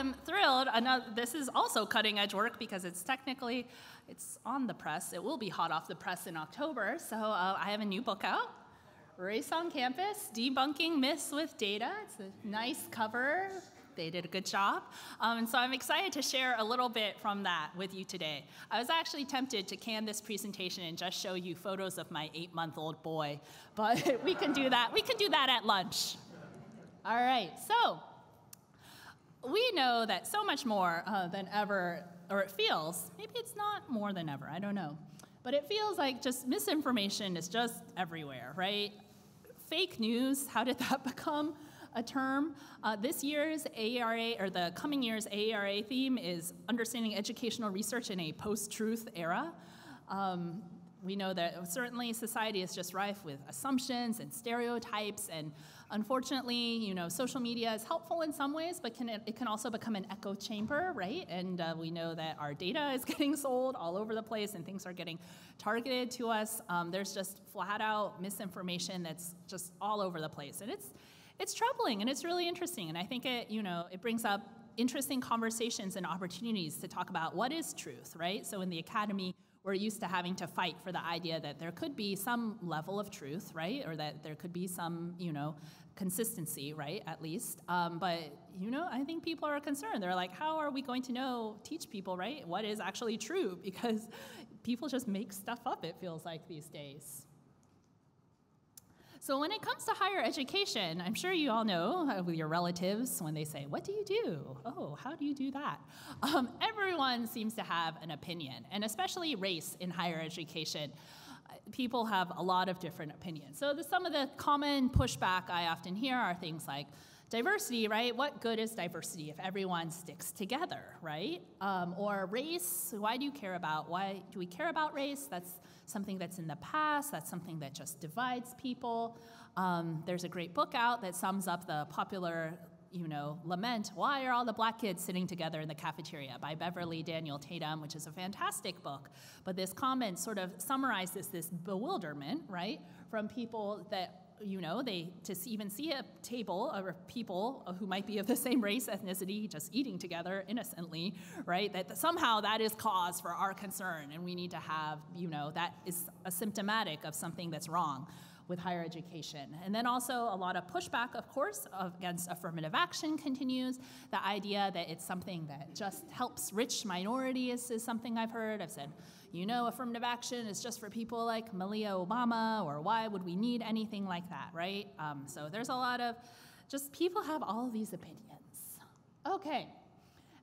am thrilled. Another, this is also cutting edge work because it's technically, it's on the press. It will be hot off the press in October. So uh, I have a new book out, Race on Campus, Debunking Myths with Data. It's a nice cover. They did a good job. Um, and so I'm excited to share a little bit from that with you today. I was actually tempted to can this presentation and just show you photos of my eight month old boy, but we can do that. We can do that at lunch. All right, so we know that so much more uh, than ever, or it feels, maybe it's not more than ever, I don't know, but it feels like just misinformation is just everywhere, right? Fake news, how did that become a term? Uh, this year's AERA, or the coming year's AERA theme is Understanding Educational Research in a Post-Truth Era. Um, we know that certainly society is just rife with assumptions and stereotypes and Unfortunately, you know, social media is helpful in some ways, but can it, it can also become an echo chamber, right? And uh, we know that our data is getting sold all over the place and things are getting targeted to us. Um, there's just flat out misinformation that's just all over the place. And it's, it's troubling and it's really interesting. And I think it, you know, it brings up interesting conversations and opportunities to talk about what is truth, right? So in the academy, we're used to having to fight for the idea that there could be some level of truth, right? Or that there could be some, you know, consistency, right, at least. Um, but, you know, I think people are concerned. They're like, how are we going to know, teach people, right, what is actually true? Because people just make stuff up, it feels like, these days. So when it comes to higher education, I'm sure you all know uh, with your relatives when they say, what do you do? Oh, how do you do that? Um, everyone seems to have an opinion, and especially race in higher education people have a lot of different opinions. So the, some of the common pushback I often hear are things like, diversity, right? What good is diversity if everyone sticks together, right? Um, or race, why do you care about, why do we care about race? That's something that's in the past, that's something that just divides people. Um, there's a great book out that sums up the popular you know, lament, why are all the black kids sitting together in the cafeteria by Beverly Daniel Tatum, which is a fantastic book. But this comment sort of summarizes this bewilderment, right, from people that you know, they to even see a table of people who might be of the same race, ethnicity, just eating together innocently, right? That somehow that is cause for our concern, and we need to have, you know, that is a symptomatic of something that's wrong with higher education. And then also a lot of pushback, of course, against affirmative action continues. The idea that it's something that just helps rich minorities is something I've heard. I've said, you know, affirmative action is just for people like Malia Obama, or why would we need anything like that, right? Um, so there's a lot of just people have all these opinions. Okay.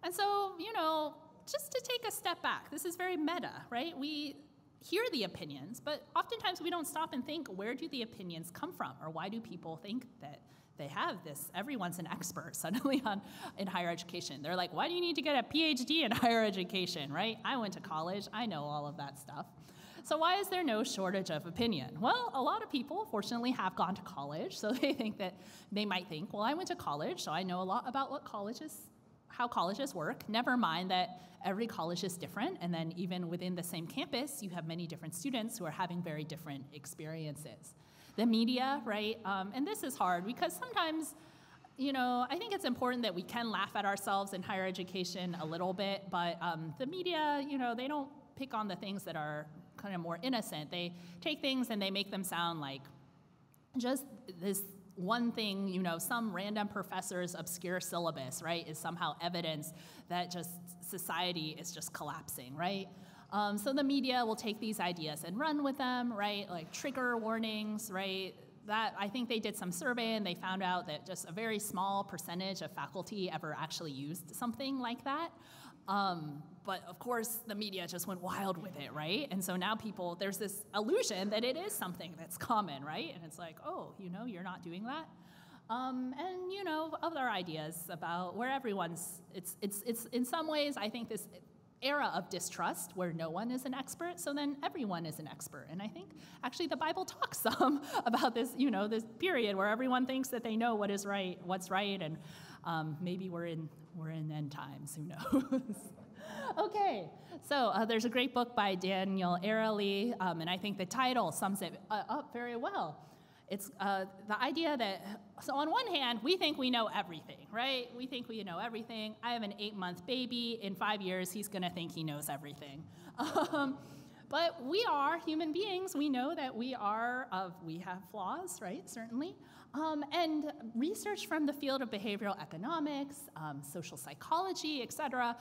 And so, you know, just to take a step back, this is very meta, right? We hear the opinions, but oftentimes we don't stop and think where do the opinions come from? Or why do people think that they have this everyone's an expert suddenly on in higher education? They're like why do you need to get a phd in higher education right? I went to college. I know all of that stuff. So why is there no shortage of opinion? Well a lot of people fortunately have gone to college so they think that they might think well i went to college so i know a lot about what college is how colleges work, never mind that every college is different, and then even within the same campus, you have many different students who are having very different experiences. The media, right? Um, and this is hard because sometimes, you know, I think it's important that we can laugh at ourselves in higher education a little bit, but um, the media, you know, they don't pick on the things that are kind of more innocent. They take things and they make them sound like just this one thing, you know, some random professor's obscure syllabus, right, is somehow evidence that just society is just collapsing, right? Um, so the media will take these ideas and run with them, right? Like trigger warnings, right? That I think they did some survey and they found out that just a very small percentage of faculty ever actually used something like that. Um, but of course, the media just went wild with it, right? And so now people, there's this illusion that it is something that's common, right? And it's like, oh, you know, you're not doing that. Um, and you know, other ideas about where everyone's, it's, it's, it's in some ways, I think this era of distrust where no one is an expert, so then everyone is an expert. And I think actually the Bible talks some about this, you know, this period where everyone thinks that they know what is right, what's right, and um, maybe we're in, we're in end times, who knows? okay, so uh, there's a great book by Daniel Ariely, um, and I think the title sums it uh, up very well. It's uh, the idea that, so on one hand, we think we know everything, right? We think we know everything. I have an eight month baby. In five years, he's gonna think he knows everything. Um, but we are human beings. We know that we are, of, we have flaws, right? Certainly. Um, and research from the field of behavioral economics, um, social psychology, et cetera,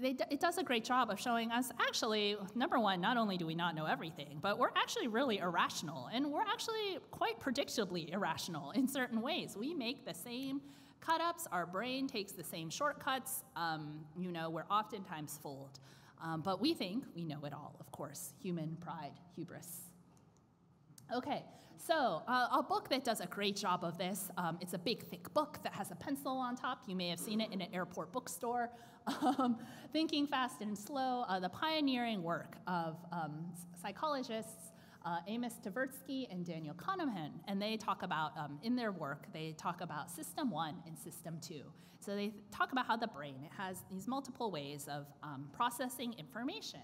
they, it does a great job of showing us actually, number one, not only do we not know everything, but we're actually really irrational. And we're actually quite predictably irrational in certain ways. We make the same cut ups, our brain takes the same shortcuts. Um, you know, we're oftentimes fooled. Um, but we think we know it all, of course. Human pride, hubris. Okay, so uh, a book that does a great job of this, um, it's a big, thick book that has a pencil on top. You may have seen it in an airport bookstore. Um, Thinking Fast and Slow, uh, the pioneering work of um, psychologists uh, Amos Tversky and Daniel Kahneman, and they talk about, um, in their work, they talk about system one and system two. So they talk about how the brain, it has these multiple ways of um, processing information.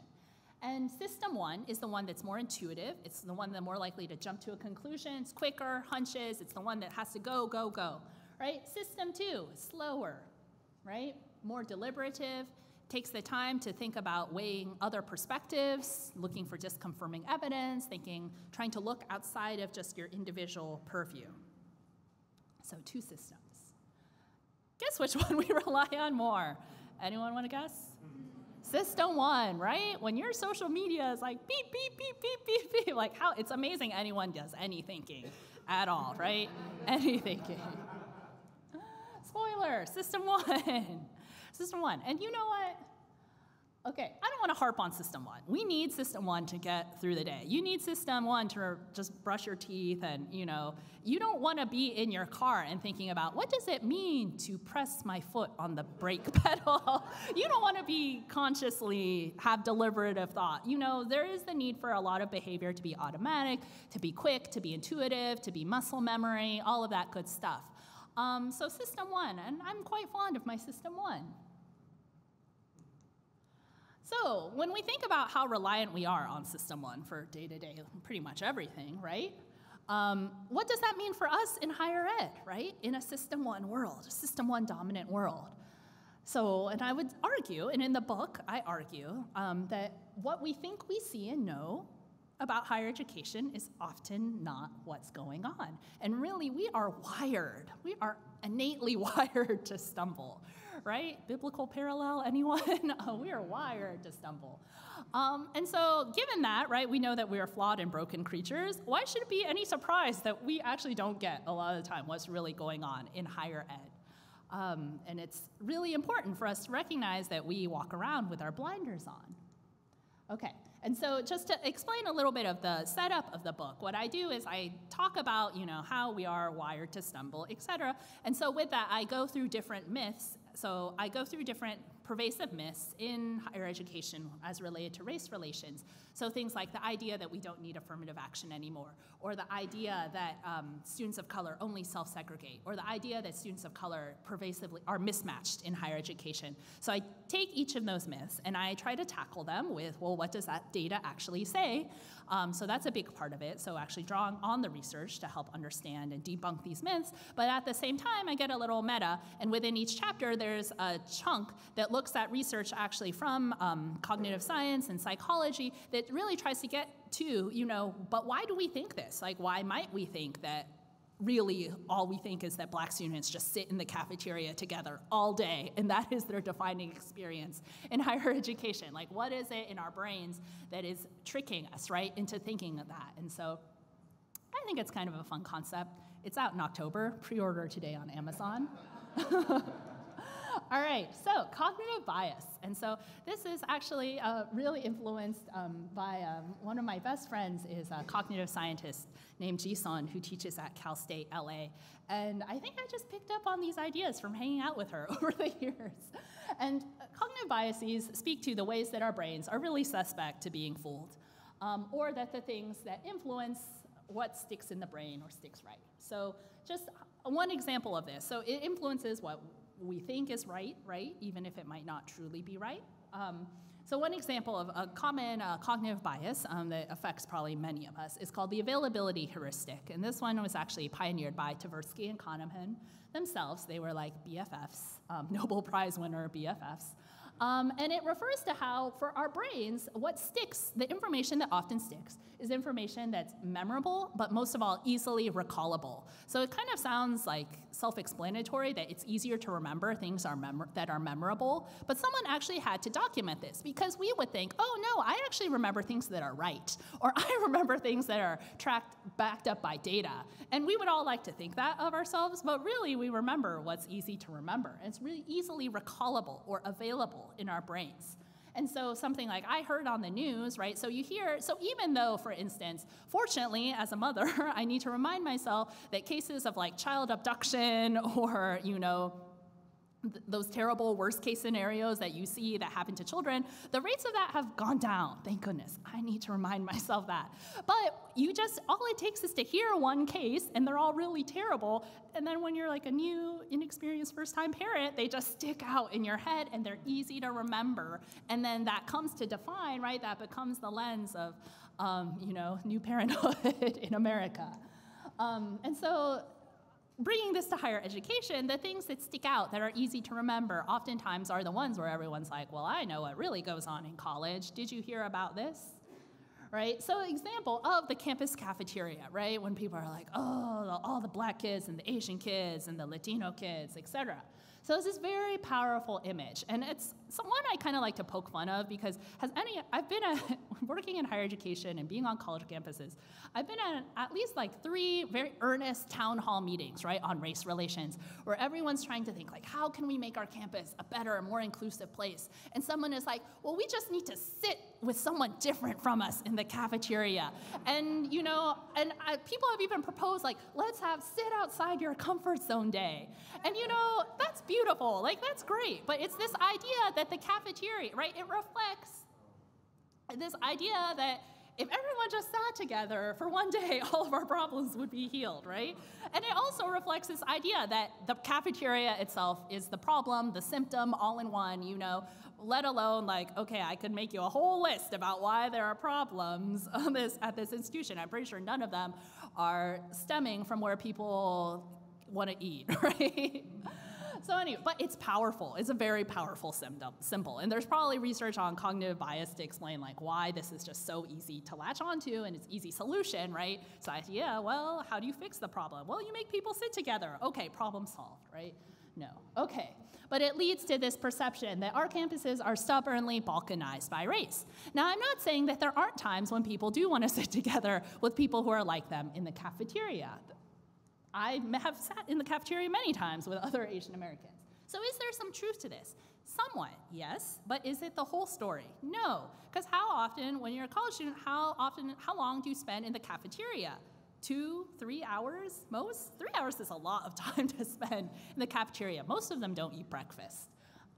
And system one is the one that's more intuitive. It's the one that's more likely to jump to a conclusion. It's quicker, hunches. It's the one that has to go, go, go, right? System two, slower, right? More deliberative, takes the time to think about weighing other perspectives, looking for just confirming evidence, thinking, trying to look outside of just your individual purview. So two systems. Guess which one we rely on more? Anyone want to guess? System one, right? When your social media is like beep, beep, beep, beep, beep, beep, like how it's amazing anyone does any thinking at all, right? Any thinking. Spoiler, system one. System one. And you know what? Okay, I don't want to harp on system one. We need system one to get through the day. You need system one to just brush your teeth and, you know, you don't want to be in your car and thinking about what does it mean to press my foot on the brake pedal? you don't want to be consciously have deliberative thought. You know, there is the need for a lot of behavior to be automatic, to be quick, to be intuitive, to be muscle memory, all of that good stuff. Um, so system one, and I'm quite fond of my system one. So, when we think about how reliant we are on System 1 for day to day, pretty much everything, right? Um, what does that mean for us in higher ed, right? In a System 1 world, a System 1 dominant world. So, and I would argue, and in the book, I argue um, that what we think we see and know about higher education is often not what's going on. And really, we are wired, we are innately wired to stumble right? Biblical parallel, anyone? we are wired to stumble. Um, and so, given that, right, we know that we are flawed and broken creatures. Why should it be any surprise that we actually don't get a lot of the time what's really going on in higher ed? Um, and it's really important for us to recognize that we walk around with our blinders on. Okay, and so just to explain a little bit of the setup of the book, what I do is I talk about, you know, how we are wired to stumble, et cetera. And so with that, I go through different myths so I go through different pervasive myths in higher education as related to race relations. So things like the idea that we don't need affirmative action anymore, or the idea that um, students of color only self-segregate, or the idea that students of color pervasively are mismatched in higher education. So I take each of those myths and I try to tackle them with, well, what does that data actually say? Um, so that's a big part of it. So actually drawing on the research to help understand and debunk these myths. But at the same time, I get a little meta, and within each chapter, there's a chunk that looks at research actually from um, cognitive science and psychology that really tries to get to, you know, but why do we think this? Like, why might we think that really all we think is that black students just sit in the cafeteria together all day and that is their defining experience in higher education? Like what is it in our brains that is tricking us right into thinking of that? And so i think it's kind of a fun concept. It's out in october. Pre-order today on amazon All right, so cognitive bias. And so this is actually uh, really influenced um, by um, one of my best friends is a cognitive scientist named Ji-sun who teaches at Cal State LA. And I think I just picked up on these ideas from hanging out with her over the years. And cognitive biases speak to the ways that our brains are really suspect to being fooled, um, or that the things that influence what sticks in the brain or sticks right. So just one example of this. So it influences what we think is right, right, even if it might not truly be right. Um, so one example of a common uh, cognitive bias um, that affects probably many of us is called the availability heuristic. And this one was actually pioneered by Tversky and Kahneman themselves. They were like BFFs, um, Nobel Prize winner BFFs. Um, and it refers to how, for our brains, what sticks, the information that often sticks, is information that's memorable, but most of all, easily recallable. So it kind of sounds like self explanatory that it's easier to remember things are that are memorable. But someone actually had to document this because we would think, oh no, I actually remember things that are right, or I remember things that are tracked, backed up by data. And we would all like to think that of ourselves, but really we remember what's easy to remember. It's really easily recallable or available in our brains. And so something like I heard on the news, right? So you hear, so even though, for instance, fortunately, as a mother, I need to remind myself that cases of like child abduction or, you know, those terrible worst case scenarios that you see that happen to children, the rates of that have gone down. Thank goodness. I need to remind myself that. But you just, all it takes is to hear one case and they're all really terrible. And then when you're like a new, inexperienced first time parent, they just stick out in your head and they're easy to remember. And then that comes to define, right? That becomes the lens of, um, you know, new parenthood in America. Um, and so bringing this to higher education, the things that stick out that are easy to remember oftentimes are the ones where everyone's like, well, I know what really goes on in college. Did you hear about this? Right? So, example of the campus cafeteria, right? When people are like, oh, all the black kids and the Asian kids and the Latino kids, et cetera. So it's this very powerful image, and it's someone I kind of like to poke fun of because has any I've been a, working in higher education and being on college campuses. I've been at at least like three very earnest town hall meetings, right, on race relations, where everyone's trying to think like, how can we make our campus a better, more inclusive place? And someone is like, well, we just need to sit with someone different from us in the cafeteria. And, you know, and I, people have even proposed, like, let's have sit outside your comfort zone day. And, you know, that's beautiful. Like, that's great. But it's this idea that the cafeteria, right, it reflects this idea that if everyone just sat together for one day, all of our problems would be healed, right? And it also reflects this idea that the cafeteria itself is the problem, the symptom, all in one, you know, let alone like, okay, I could make you a whole list about why there are problems this, at this institution. I'm pretty sure none of them are stemming from where people want to eat, right? So anyway, but it's powerful. It's a very powerful symptom, symbol. And there's probably research on cognitive bias to explain like why this is just so easy to latch onto and it's easy solution, right? So I, yeah, well, how do you fix the problem? Well, you make people sit together. Okay, problem solved, right? No. Okay. But it leads to this perception that our campuses are stubbornly balkanized by race. Now, I'm not saying that there aren't times when people do want to sit together with people who are like them in the cafeteria. I have sat in the cafeteria many times with other Asian Americans. So, is there some truth to this? Somewhat, yes, but is it the whole story? No, because how often, when you're a college student, how often, how long do you spend in the cafeteria? two, three hours most. Three hours is a lot of time to spend in the cafeteria. Most of them don't eat breakfast.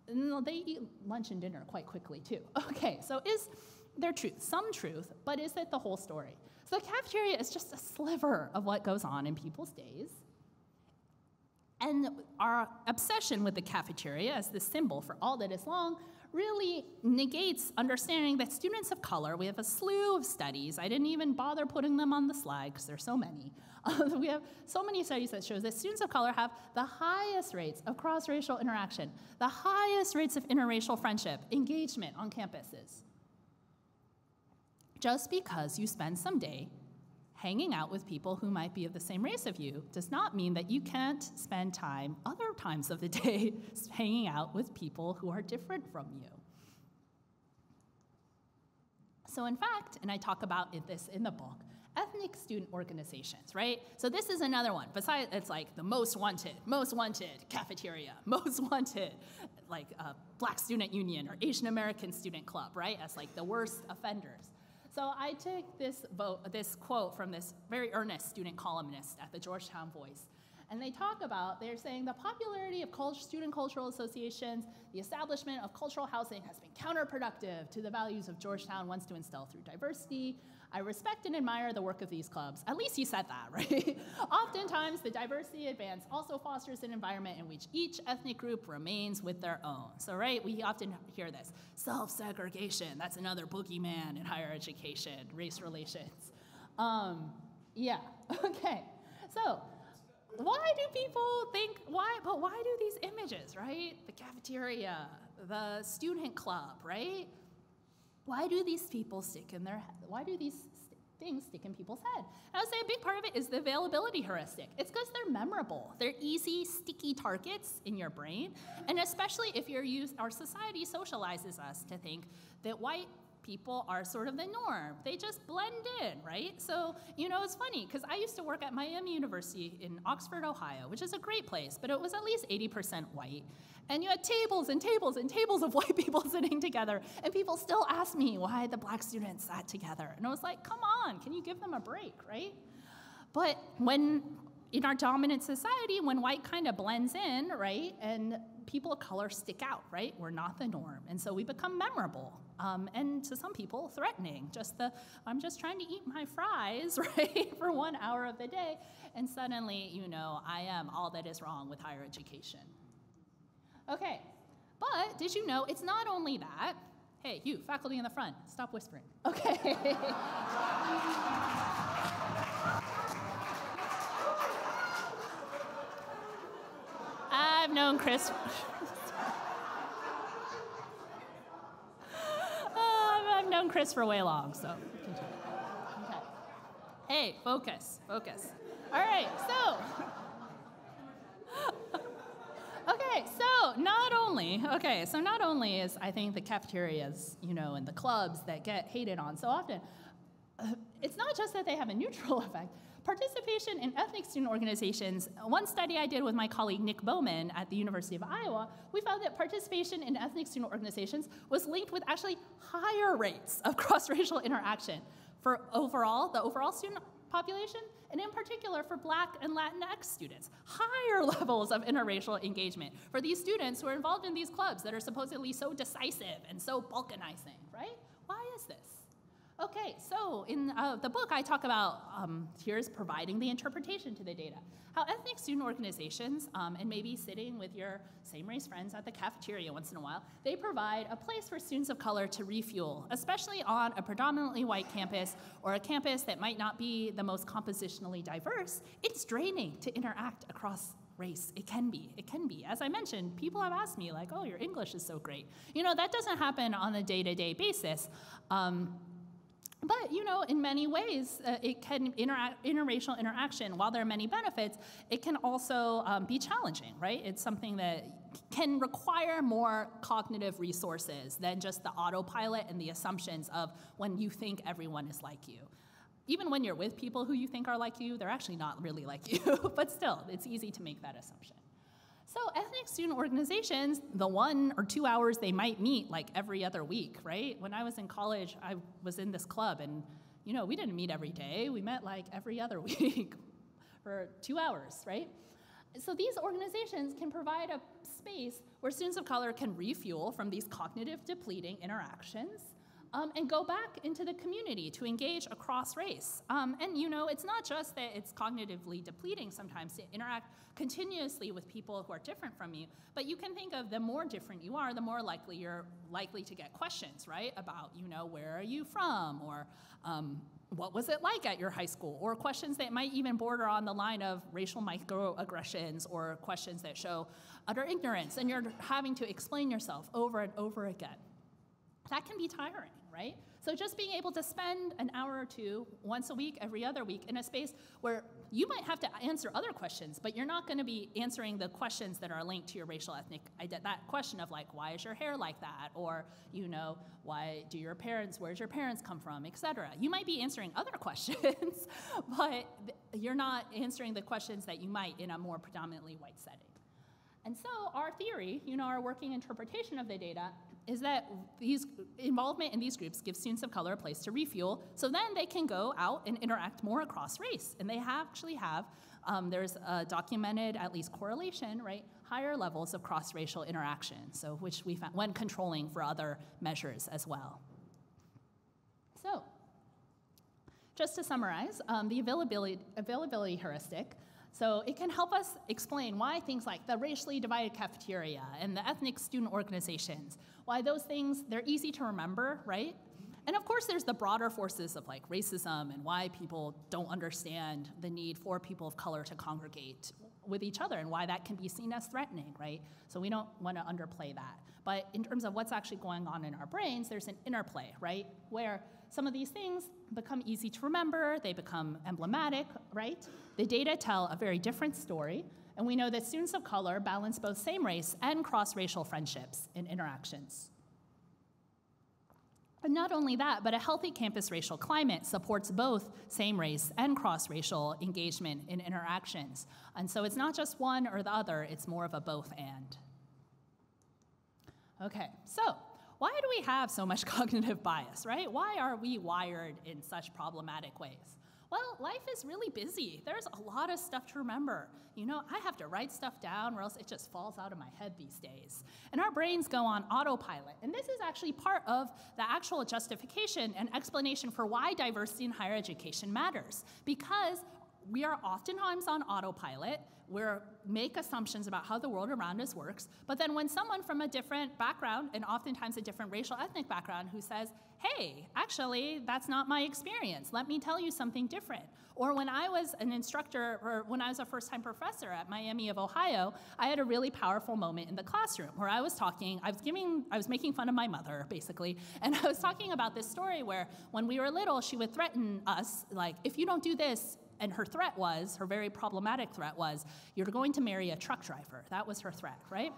They eat lunch and dinner quite quickly too. Okay, so is there truth? Some truth, but is it the whole story? So the cafeteria is just a sliver of what goes on in people's days. And our obsession with the cafeteria as the symbol for all that is long really negates understanding that students of color, we have a slew of studies. I didn't even bother putting them on the slide because there's so many. we have so many studies that shows that students of color have the highest rates of cross-racial interaction, the highest rates of interracial friendship, engagement on campuses. Just because you spend some day hanging out with people who might be of the same race of you does not mean that you can't spend time other times of the day hanging out with people who are different from you. So, in fact, and I talk about this in the book, ethnic student organizations, right? So this is another one. Besides, it's like the most wanted, most wanted cafeteria, most wanted, like uh, Black Student Union or Asian American Student Club, right? As like the worst offenders. So I took this, vote, this quote from this very earnest student columnist at the Georgetown Voice. And they talk about, they're saying the popularity of student cultural associations, the establishment of cultural housing has been counterproductive to the values of Georgetown wants to instill through diversity, I respect and admire the work of these clubs. At least he said that, right? Oftentimes, the diversity advance also fosters an environment in which each ethnic group remains with their own. So, right, we often hear this self segregation. That's another boogeyman in higher education, race relations. Um, yeah, okay. So, why do people think, why, but why do these images, right? The cafeteria, the student club, right? Why do these people stick in their head? Why do these st- things stick in people's head? And I would say a big part of it is the availability heuristic. It's because they're memorable. They're easy, sticky targets in your brain. And especially if you're used, our society socializes us to think that white people are sort of the norm. They just blend in, right? So, you know, it's funny because I used to work at Miami University in Oxford, Ohio, which is a great place, but it was at least 80% white. And you had tables and tables and tables of white people sitting together, and people still ask me why the black students sat together. And I was like, come on, can you give them a break, right? But when in our dominant society, when white kind of blends in, right, and people of color stick out, right? We're not the norm. And so we become memorable. Um, and to some people, threatening. Just the, I'm just trying to eat my fries, right, for one hour of the day. And suddenly, you know, I am all that is wrong with higher education. Okay, but did you know it's not only that? Hey, you, faculty in the front, stop whispering. Okay. I've known Chris. uh, I've known Chris for way long, so. Okay. Hey, focus, focus. All right, so. okay, so not only, okay, so not only is I think the cafeterias, you know, and the clubs that get hated on so often, uh, it's not just that they have a neutral effect, Participation in ethnic student organizations, one study I did with my colleague Nick Bowman at the University of Iowa, we found that participation in ethnic student organizations was linked with actually higher rates of cross-racial interaction for overall, the overall student population, and in particular for Black and Latinx students. Higher levels of interracial engagement for these students who are involved in these clubs that are supposedly so decisive and so balkanizing, right? Why is this? Okay, so in uh, the book, I talk about um, here's providing the interpretation to the data. How ethnic student organizations, um, and maybe sitting with your same race friends at the cafeteria once in a while, they provide a place for students of color to refuel, especially on a predominantly white campus or a campus that might not be the most compositionally diverse. It's draining to interact across race. It can be. It can be. As I mentioned, people have asked me, like, oh, your English is so great. You know, that doesn't happen on a day to day basis. Um, but, you know, in many ways, uh, it can interracial interaction, while there are many benefits, it can also um, be challenging, right? It's something that can require more cognitive resources than just the autopilot and the assumptions of when you think everyone is like you. Even when you're with people who you think are like you, they're actually not really like you, but still, it's easy to make that assumption. So ethnic student organizations, the one or two hours they might meet like every other week, right? When I was in college, I was in this club and you know, we didn't meet every day. We met like every other week for two hours, right? So these organizations can provide a space where students of color can refuel from these cognitive depleting interactions um, and go back into the community to engage across race. Um, and you know, it's not just that it's cognitively depleting sometimes to interact continuously with people who are different from you, but you can think of the more different you are, the more likely you're likely to get questions, right? About, you know, where are you from? Or um, what was it like at your high school? Or questions that might even border on the line of racial microaggressions or questions that show utter ignorance, and you're having to explain yourself over and over again. That can be tiring right? So just being able to spend an hour or two once a week, every other week, in a space where you might have to answer other questions, but you're not going to be answering the questions that are linked to your racial ethnic that question of like why is your hair like that? or you know why do your parents where's your parents come from? etc you might be answering other questions but you're not answering the questions that you might in a more predominantly white setting and so our theory you know our working interpretation of the data is that these involvement in these groups gives students of color a place to refuel, so then they can go out and interact more across race. And they actually have, um, there's a documented, at least correlation, right, higher levels of cross-racial interaction, so which we found when controlling for other measures as well. So, just to summarize, um, the availability, availability heuristic so it can help us explain why things like the racially divided cafeteria and the ethnic student organizations, why those things, they're easy to remember, right? And of course, there's the broader forces of like racism and why people don't understand the need for people of color to congregate with each other and why that can be seen as threatening, right? So we don't want to underplay that. But in terms of what's actually going on in our brains, there's an interplay, right? Where some of these things become easy to remember, they become emblematic, right? The data tell a very different story, and we know that students of color balance both same race and cross racial friendships in interactions. And not only that, but a healthy campus racial climate supports both same race and cross racial engagement in interactions. And so it's not just one or the other, it's more of a both and. Okay, so why do we have so much cognitive bias, right? Why are we wired in such problematic ways? Well, life is really busy. There's a lot of stuff to remember. You know, I have to write stuff down or else it just falls out of my head these days. And our brains go on autopilot. And this is actually part of the actual justification and explanation for why diversity in higher education matters. Because we are oftentimes on autopilot. We make assumptions about how the world around us works. But then when someone from a different background, and oftentimes a different racial ethnic background, who says, hey, actually, that's not my experience. Let me tell you something different. Or when I was an instructor, or when I was a first time professor at Miami of Ohio, I had a really powerful moment in the classroom where I was talking, I was giving, I was making fun of my mother, basically, and I was talking about this story where when we were little, she would threaten us, like, if you don't do this, and her threat was, her very problematic threat was, you're going to marry a truck driver. That was her threat, right?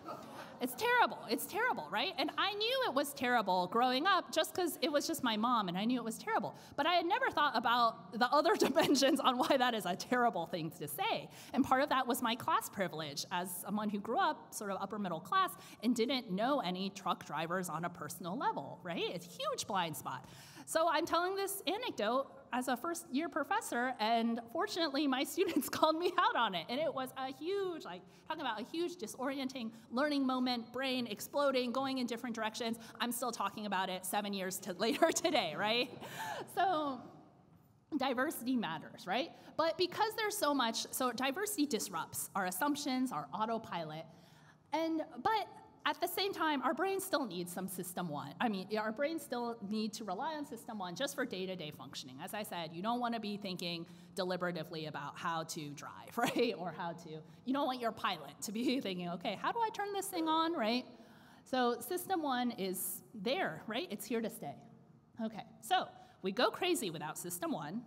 It's terrible. It's terrible, right? And I knew it was terrible growing up just because it was just my mom and I knew it was terrible. But I had never thought about the other dimensions on why that is a terrible thing to say. And part of that was my class privilege as someone who grew up sort of upper middle class and didn't know any truck drivers on a personal level, right? It's a huge blind spot. So I'm telling this anecdote as a first year professor, and fortunately, my students called me out on it. And it was a huge, like, talking about a huge disorienting learning moment, brain exploding, going in different directions. I'm still talking about it seven years to later today, right? So, diversity matters, right? But because there's so much, so diversity disrupts our assumptions, our autopilot. And, but at the same time, our brains still need some system one. I mean, our brains still need to rely on system one just for day to day functioning. As I said, you don't want to be thinking deliberatively about how to drive, right? Or how to, you don't want your pilot to be thinking, okay, how do I turn this thing on, right? So, system one is there, right? It's here to stay. Okay, so we go crazy without system one.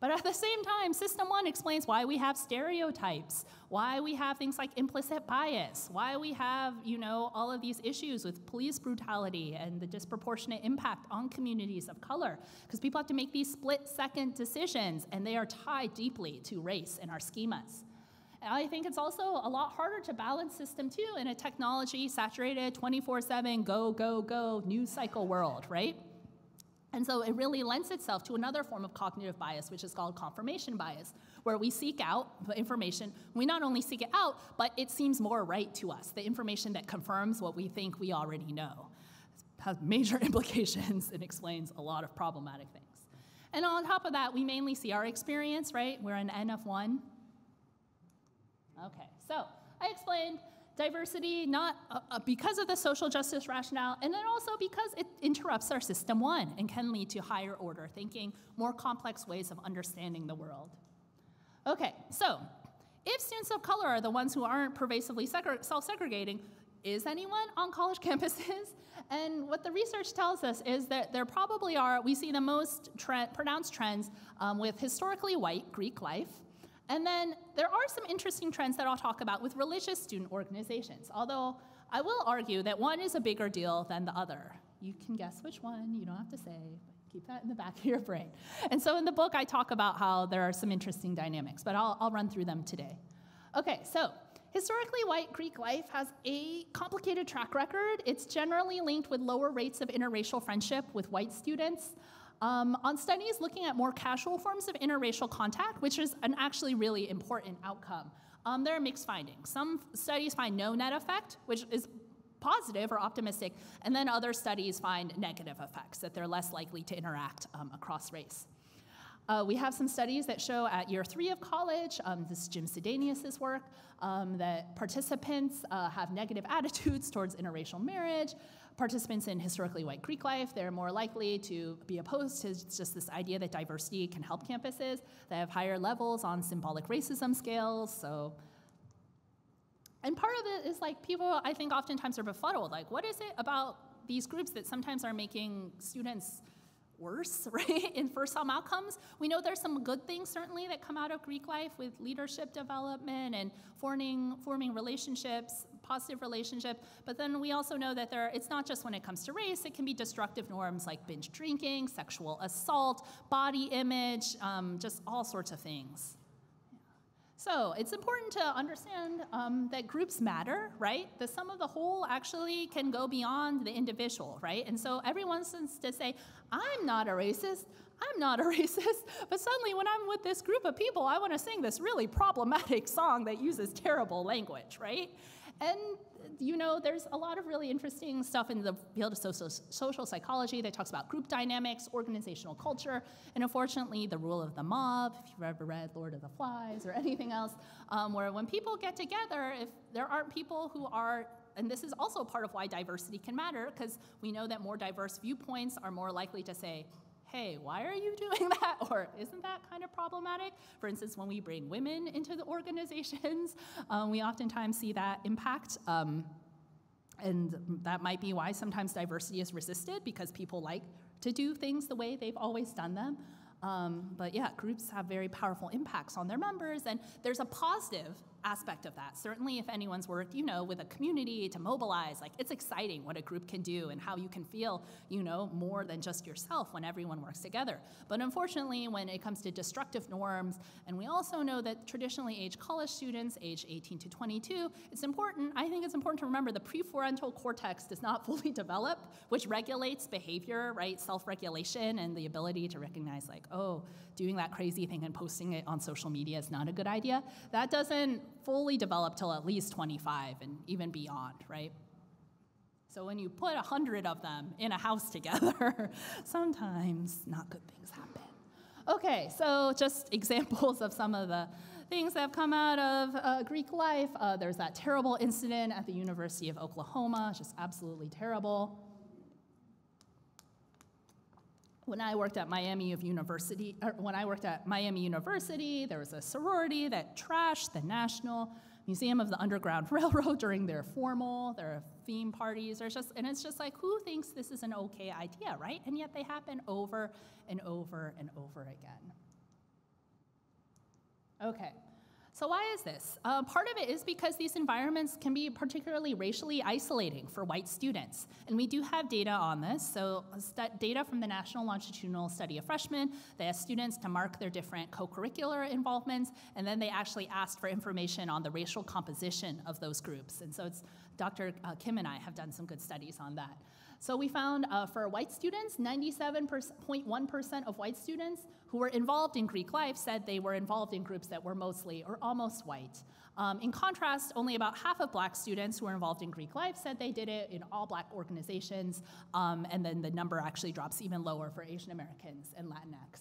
But at the same time, System 1 explains why we have stereotypes, why we have things like implicit bias, why we have, you know, all of these issues with police brutality and the disproportionate impact on communities of color. Because people have to make these split second decisions, and they are tied deeply to race in our schemas. And I think it's also a lot harder to balance system two in a technology saturated 24 7 go, go, go news cycle world, right? And so it really lends itself to another form of cognitive bias, which is called confirmation bias, where we seek out information. We not only seek it out, but it seems more right to us, the information that confirms what we think we already know. It has major implications and explains a lot of problematic things. And on top of that, we mainly see our experience, right? We're an N of one. Okay, so I explained diversity not uh, uh, because of the social justice rationale, and then also because it interrupts our system one and can lead to higher order thinking, more complex ways of understanding the world. Okay, so if students of color are the ones who aren't pervasively self segregating, is anyone on college campuses? And what the research tells us is that there probably are, we see the most tre pronounced trends um, with historically white Greek life, and then there are some interesting trends that I'll talk about with religious student organizations, although I will argue that one is a bigger deal than the other. You can guess which one, you don't have to say, keep that in the back of your brain. And so in the book, I talk about how there are some interesting dynamics, but I'll, I'll run through them today. Okay, so Historically, white Greek life has a complicated track record. It's generally linked with lower rates of interracial friendship with white students. Um, on studies looking at more casual forms of interracial contact, which is an actually really important outcome, um, there are mixed findings. Some studies find no net effect, which is positive or optimistic, and then other studies find negative effects, that they're less likely to interact um, across race. Uh, we have some studies that show at year three of college, um, this is Jim Sidanius' work, um, that participants uh, have negative attitudes towards interracial marriage. Participants in historically white Greek life, they're more likely to be opposed to just this idea that diversity can help campuses. They have higher levels on symbolic racism scales, so and part of it is like people, I think, oftentimes are befuddled. Like, what is it about these groups that sometimes are making students worse, right? in for some outcomes, we know there's some good things certainly that come out of Greek life with leadership development and forming, forming relationships, positive relationship. But then we also know that there, it's not just when it comes to race, it can be destructive norms like binge drinking, sexual assault, body image, um, just all sorts of things. So it's important to understand um, that groups matter, right? The sum of the whole actually can go beyond the individual, right? And so everyone wants to say, I'm not a racist, I'm not a racist, but suddenly when I'm with this group of people, I want to sing this really problematic song that uses terrible language, right? And you know, there's a lot of really interesting stuff in the field of social, social psychology that talks about group dynamics, organizational culture, and unfortunately, the rule of the mob, if you've ever read Lord of the Flies or anything else, um, where when people get together, if there aren't people who are and this is also part of why diversity can matter, because we know that more diverse viewpoints are more likely to say, hey, why are you doing that? Or isn't that kind of problematic? For instance, when we bring women into the organizations, um, we oftentimes see that impact. Um, and that might be why sometimes diversity is resisted because people like to do things the way they've always done them. Um, but yeah, groups have very powerful impacts on their members, and there's a positive aspect of that. Certainly, if anyone's worked, you know, with a community to mobilize, like it's exciting what a group can do and how you can feel, you know, more than just yourself when everyone works together. But unfortunately, when it comes to destructive norms, and we also know that traditionally aged college students, age 18 to 22, it's important, I think it's important to remember the prefrontal cortex does not fully develop, which regulates behavior, right? Self regulation and the ability to recognize, like, oh, doing that crazy thing and posting it on social media is not a good idea. That doesn't fully develop till at least 25 and even beyond, right? So when you put a hundred of them in a house together, sometimes not good things happen. Okay, so just examples of some of the things that have come out of uh, Greek life. Uh, there's that terrible incident at the University of Oklahoma, just absolutely terrible. When I worked at Miami University, er, when I worked at Miami University, there was a sorority that trashed the National Museum of the Underground Railroad during their formal, their theme parties. There's just, and it's just like, who thinks this is an okay idea, right? And yet they happen over and over and over again. Okay, so why is this? Uh, part of it is because these environments can be particularly racially isolating for white students. And we do have data on this. So data from the National Longitudinal Study of Freshmen, they asked students to mark their different co-curricular involvements, and then they actually asked for information on the racial composition of those groups. And so it's Dr. Uh, Kim and I have done some good studies on that. So we found uh, for white students, 97.1% of white students who were involved in Greek life said they were involved in groups that were mostly or almost white. Um, in contrast, only about half of black students who were involved in Greek life said they did it in all black organizations, um, and then the number actually drops even lower for Asian Americans and Latinx.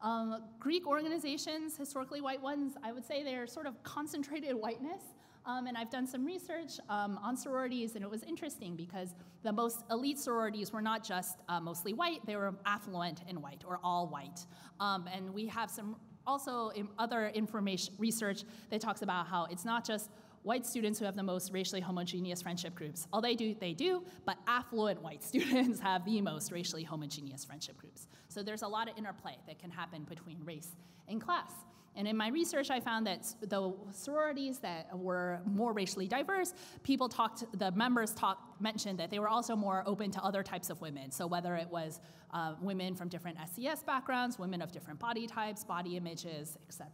Um, Greek organizations, historically white ones, I would say they're sort of concentrated whiteness. Um, and I've done some research um, on sororities, and it was interesting because the most elite sororities were not just uh, mostly white, they were affluent and white, or all white. Um, and we have some also other information research that talks about how it's not just white students who have the most racially homogeneous friendship groups. All they do, they do, but affluent white students have the most racially homogeneous friendship groups. So there's a lot of interplay that can happen between race and class. And in my research, I found that the sororities that were more racially diverse, people talked, the members talked, mentioned that they were also more open to other types of women. So whether it was uh, women from different SES backgrounds, women of different body types, body images, etc.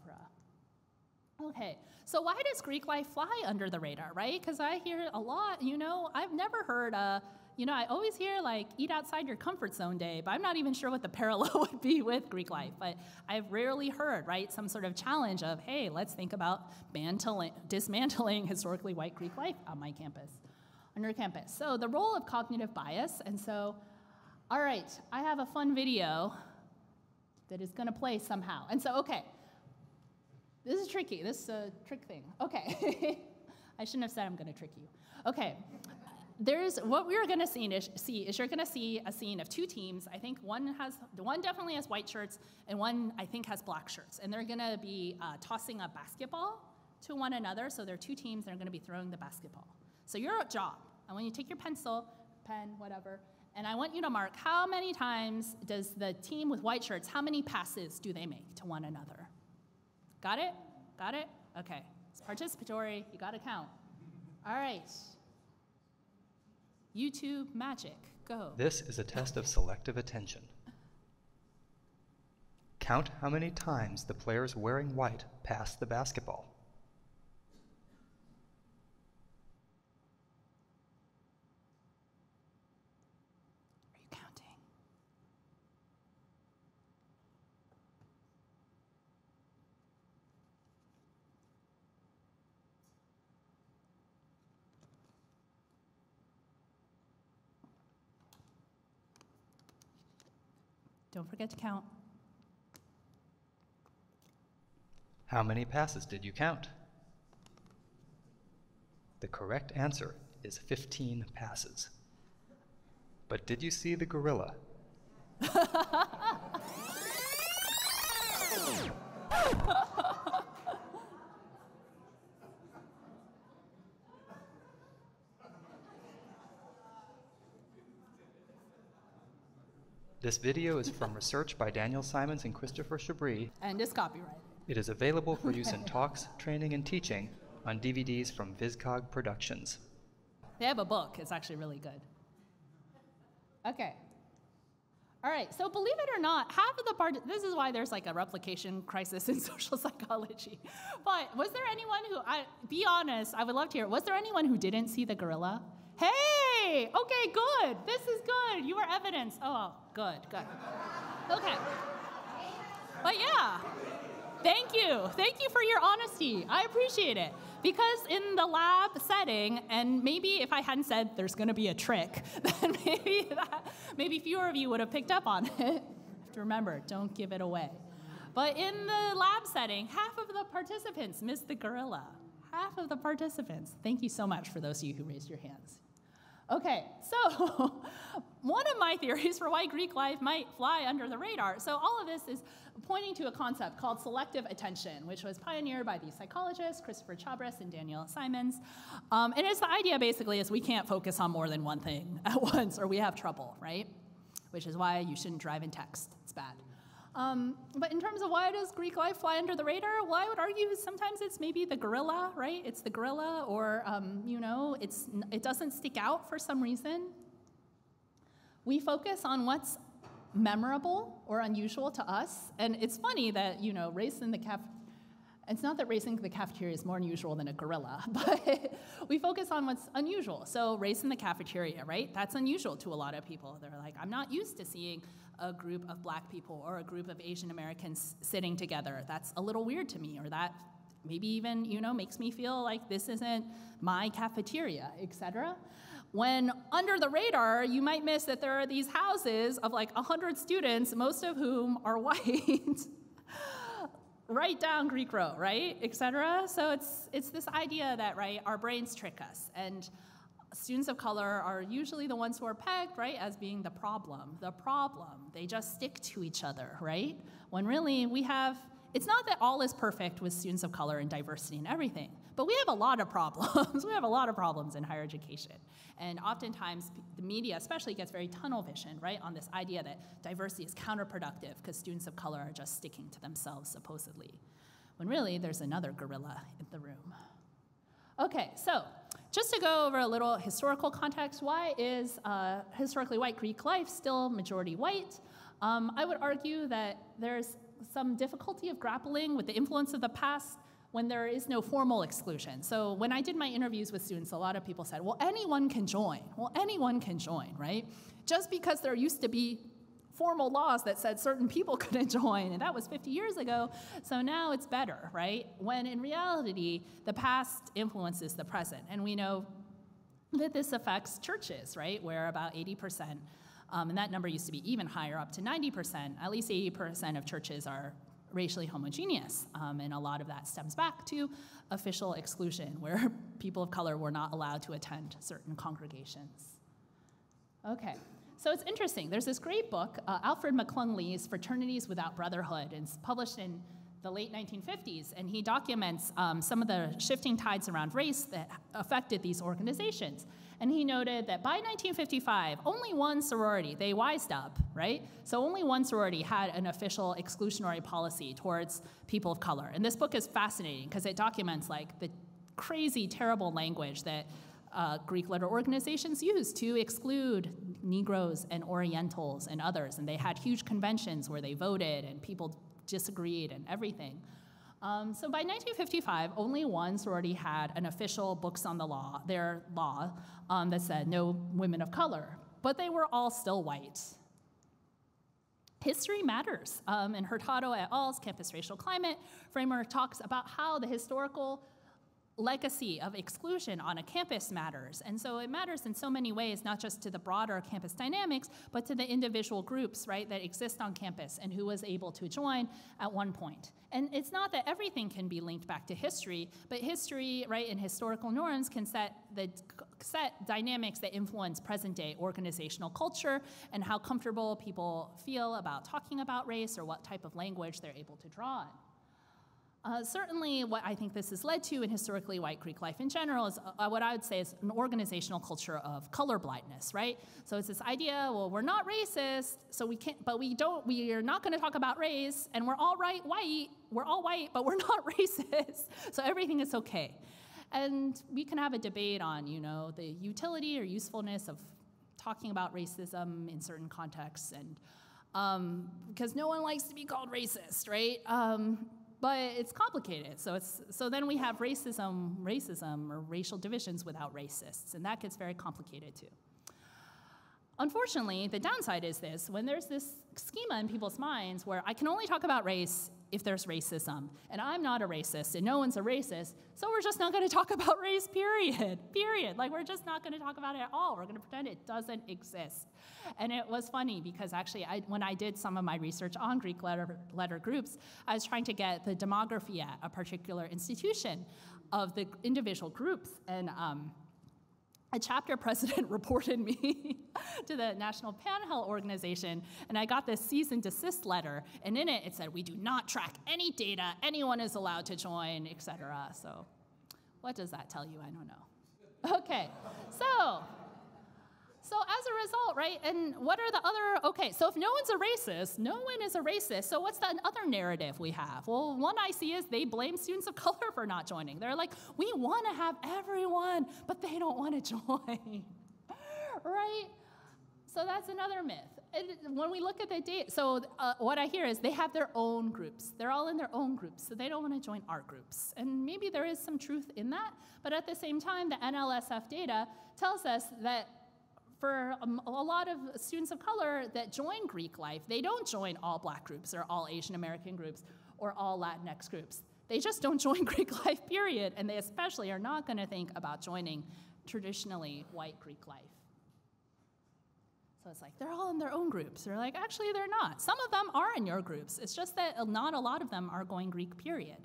Okay, so why does Greek life fly under the radar, right? Because I hear a lot, you know, I've never heard a you know, I always hear like eat outside your comfort zone day, but I'm not even sure what the parallel would be with Greek life. But I've rarely heard, right, some sort of challenge of, hey, let's think about dismantling historically white Greek life on my campus, on your campus. So the role of cognitive bias, and so, all right, I have a fun video that is going to play somehow. And so, okay, this is tricky. This is a trick thing. Okay. I shouldn't have said I'm going to trick you. Okay. There's what we're going to see is, see is you're going to see a scene of two teams. I think one has the one definitely has white shirts and one I think has black shirts, and they're going to be uh, tossing a basketball to one another. So there are two teams that are going to be throwing the basketball. So your job, I want you take your pencil, pen, whatever, and I want you to mark how many times does the team with white shirts, how many passes do they make to one another? Got it? Got it? Okay. It's participatory. You got to count. All right. YouTube magic. Go. This is a test of selective attention. Count how many times the players wearing white pass the basketball. Are you counting? Don't forget to count. How many passes did you count? The correct answer is 15 passes. But did you see the gorilla? This video is from research by Daniel Simons and Christopher Chabris. And is copyrighted. It is available for use in talks, training, and teaching on DVDs from Viscog Productions. They have a book. It's actually really good. Okay. All right. So believe it or not, half of the part. This is why there's like a replication crisis in social psychology. But was there anyone who? I be honest. I would love to hear. Was there anyone who didn't see the gorilla? Hey. Okay. Good. This is good. You are evidence. Oh, good. Good. Okay. But yeah. Thank you. Thank you for your honesty. I appreciate it. Because in the lab setting, and maybe if I hadn't said there's going to be a trick, then maybe that, maybe fewer of you would have picked up on it. Have to remember, don't give it away. But in the lab setting, half of the participants missed the gorilla. Half of the participants. Thank you so much for those of you who raised your hands. Okay, so one of my theories for why Greek life might fly under the radar. So all of this is pointing to a concept called selective attention, which was pioneered by these psychologists, Christopher Chabris and Daniel Simons. Um, and it's the idea basically is we can't focus on more than one thing at once or we have trouble, right? Which is why you shouldn't drive in text, it's bad. Um, but in terms of why does Greek life fly under the radar? Well, I would argue sometimes it's maybe the gorilla, right? It's the gorilla, or um, you know, it's it doesn't stick out for some reason. We focus on what's memorable or unusual to us, and it's funny that you know, race in the caf. It's not that racing in the cafeteria is more unusual than a gorilla, but we focus on what's unusual. So, race in the cafeteria, right? That's unusual to a lot of people. They're like, I'm not used to seeing a group of black people or a group of Asian Americans sitting together. That's a little weird to me, or that maybe even, you know, makes me feel like this isn't my cafeteria, etc. When under the radar, you might miss that there are these houses of like 100 students, most of whom are white. right down Greek row, right, etc. So it's it's this idea that right, our brains trick us, and students of color are usually the ones who are pegged, right, as being the problem. The problem. They just stick to each other, right? When really we have, it's not that all is perfect with students of color and diversity and everything, but we have a lot of problems. we have a lot of problems in higher education. And oftentimes, the media especially gets very tunnel vision, right, on this idea that diversity is counterproductive because students of color are just sticking to themselves, supposedly. When really, there's another gorilla in the room. Okay, so just to go over a little historical context, why is uh, historically white Greek life still majority white? Um, I would argue that there's some difficulty of grappling with the influence of the past when there is no formal exclusion. So when I did my interviews with students, a lot of people said, well, anyone can join. Well, anyone can join, right? Just because there used to be formal laws that said certain people couldn't join, and that was 50 years ago. So now it's better, right? When in reality, the past influences the present. And we know that this affects churches, right? Where about 80% Um, and that number used to be even higher, up to 90%. At least 80% of churches are racially homogeneous. Um, and a lot of that stems back to official exclusion, where people of color were not allowed to attend certain congregations. Okay, so it's interesting. There's this great book, uh, Alfred McClung Lee's Fraternities Without Brotherhood. and It's published in the late 1950s, and he documents um, some of the shifting tides around race that affected these organizations. And he noted that by 1955, only one sorority, they wised up, right? So only one sorority had an official exclusionary policy towards people of color. And this book is fascinating because it documents like the crazy, terrible language that uh, Greek letter organizations used to exclude Negroes and Orientals and others. And they had huge conventions where they voted and people disagreed and everything. Um, so by 1955, only one sorority had an official books on the law, their law, um, that said no women of color, but they were all still white. History matters. Um, and Hurtado et al.'s Campus Racial Climate framework talks about how the historical legacy of exclusion on a campus matters. And so it matters in so many ways, not just to the broader campus dynamics, but to the individual groups, right, that exist on campus and who was able to join at one point. And it's not that everything can be linked back to history, but history, right, and historical norms can set the set dynamics that influence present day organizational culture and how comfortable people feel about talking about race or what type of language they're able to draw on. Uh, certainly, what I think this has led to in historically white Greek life in general is uh, what I would say is an organizational culture of color blindness, right? So it's this idea, well, we're not racist, so we can't, but we don't, we are not going to talk about race, and we're all right, white, we're all white, but we're not racist, so everything is okay. And we can have a debate on, you know, the utility or usefulness of talking about racism in certain contexts, and um, because no one likes to be called racist, right? Um, but it's complicated. So it's so then we have racism, racism or racial divisions without racists, and that gets very complicated too. Unfortunately, the downside is this when there's this schema in people's minds where I can only talk about race if there's racism, and I'm not a racist, and no one's a racist, so we're just not gonna talk about race, period. Period. Like, we're just not gonna talk about it at all. We're gonna pretend it doesn't exist. And it was funny because actually, I, when I did some of my research on Greek letter, letter groups, I was trying to get the demography at a particular institution of the individual groups. And um, a chapter president reported me to the National Panhell Organization, and I got this cease and desist letter, and in it it said, we do not track any data, anyone is allowed to join, etc. So what does that tell you? I don't know. Okay, so so as a result, right, and what are the other, okay, so if no one's a racist, no one is a racist, so what's the other narrative we have? Well, one I see is they blame students of color for not joining. They're like, we want to have everyone, but they don't want to join, right? So that's another myth. And when we look at the data, so uh, what I hear is they have their own groups. They're all in their own groups, so they don't want to join our groups. And maybe there is some truth in that, but at the same time, the NLSF data tells us that for um, a lot of students of color that join Greek life, they don't join all black groups or all Asian American groups or all Latinx groups. They just don't join Greek life, period. And they especially are not going to think about joining traditionally white Greek life. So it's like they're all in their own groups. They're like, actually, they're not. Some of them are in your groups. It's just that uh, not a lot of them are going Greek, period.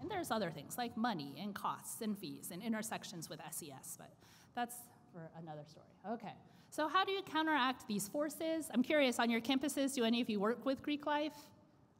And there's other things like money and costs and fees and intersections with SES, but that's for another story. Okay. So how do you counteract these forces? I'm curious, on your campuses, do any of you work with Greek life?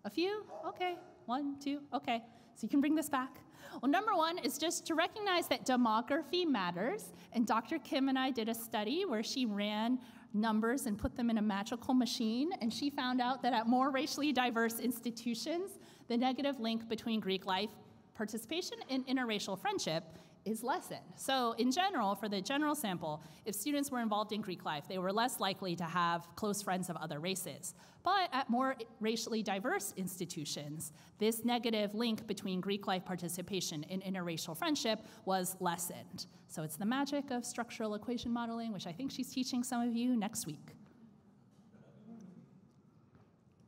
A few? Okay. One, two, okay. So you can bring this back. Well, number one is just to recognize that demography matters. And Dr. Kim and I did a study where she ran numbers and put them in a magical machine, and she found out that at more racially diverse institutions, the negative link between Greek life participation and interracial friendship is lessened. So in general, for the general sample, if students were involved in Greek life, they were less likely to have close friends of other races. But at more racially diverse institutions, this negative link between Greek life participation and interracial friendship was lessened. So it's the magic of structural equation modeling, which I think she's teaching some of you next week.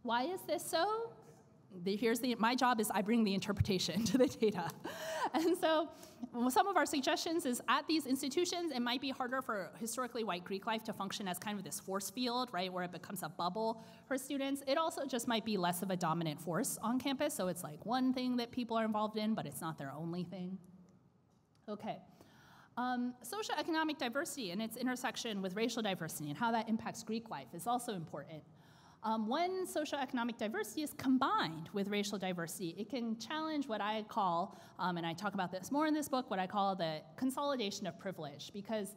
Why is this so? here's the, my job is I bring the interpretation to the data. and so some of our suggestions is at these institutions, it might be harder for historically white Greek life to function as kind of this force field, right, where it becomes a bubble for students. It also just might be less of a dominant force on campus, so it's like one thing that people are involved in, but it's not their only thing. Okay. Um, socioeconomic diversity and its intersection with racial diversity and how that impacts Greek life is also important. Um, when socioeconomic diversity is combined with racial diversity, it can challenge what I call, um, and I talk about this more in this book, what I call the consolidation of privilege. Because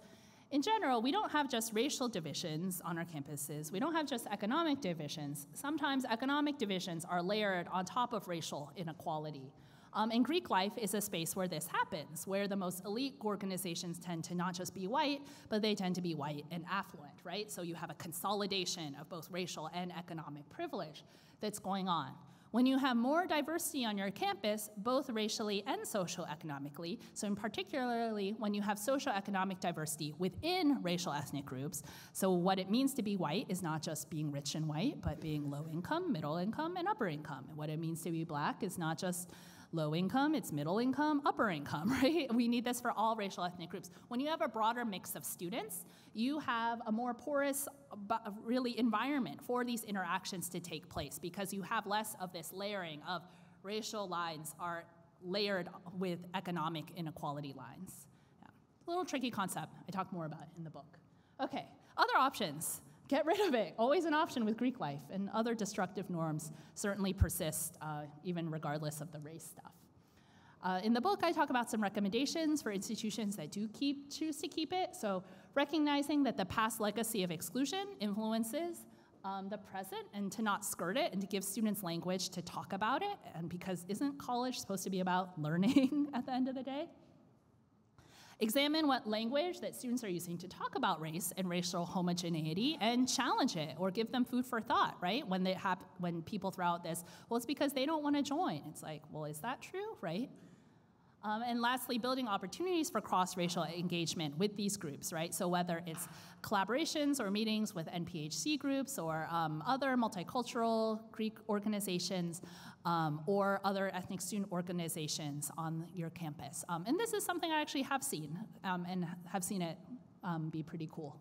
in general, we don't have just racial divisions on our campuses, we don't have just economic divisions. Sometimes economic divisions are layered on top of racial inequality. Um, and Greek life is a space where this happens, where the most elite organizations tend to not just be white, but they tend to be white and affluent, right? So you have a consolidation of both racial and economic privilege that's going on. When you have more diversity on your campus, both racially and socioeconomically, so in particularly when you have socioeconomic diversity within racial ethnic groups, so what it means to be white is not just being rich and white, but being low income, middle income, and upper income. And what it means to be black is not just low income, it's middle income, upper income, right? We need this for all racial ethnic groups. When you have a broader mix of students, you have a more porous, really, environment for these interactions to take place because you have less of this layering of racial lines are layered with economic inequality lines. Yeah. A little tricky concept. I talk more about in the book. Okay, other options. Get rid of it. Always an option with Greek life, and other destructive norms certainly persist, uh, even regardless of the race stuff. Uh, in the book, I talk about some recommendations for institutions that do keep choose to keep it. So, recognizing that the past legacy of exclusion influences um, the present, and to not skirt it, and to give students language to talk about it. And because isn't college supposed to be about learning at the end of the day? Examine what language that students are using to talk about race and racial homogeneity and challenge it or give them food for thought, right? When, they have, when people throw out this, well, it's because they don't want to join. It's like, well, is that true, right? Um, and lastly, building opportunities for cross racial engagement with these groups, right? So, whether it's collaborations or meetings with NPHC groups or um, other multicultural Greek organizations um, or other ethnic student organizations on your campus. Um, and this is something I actually have seen um, and have seen it um, be pretty cool.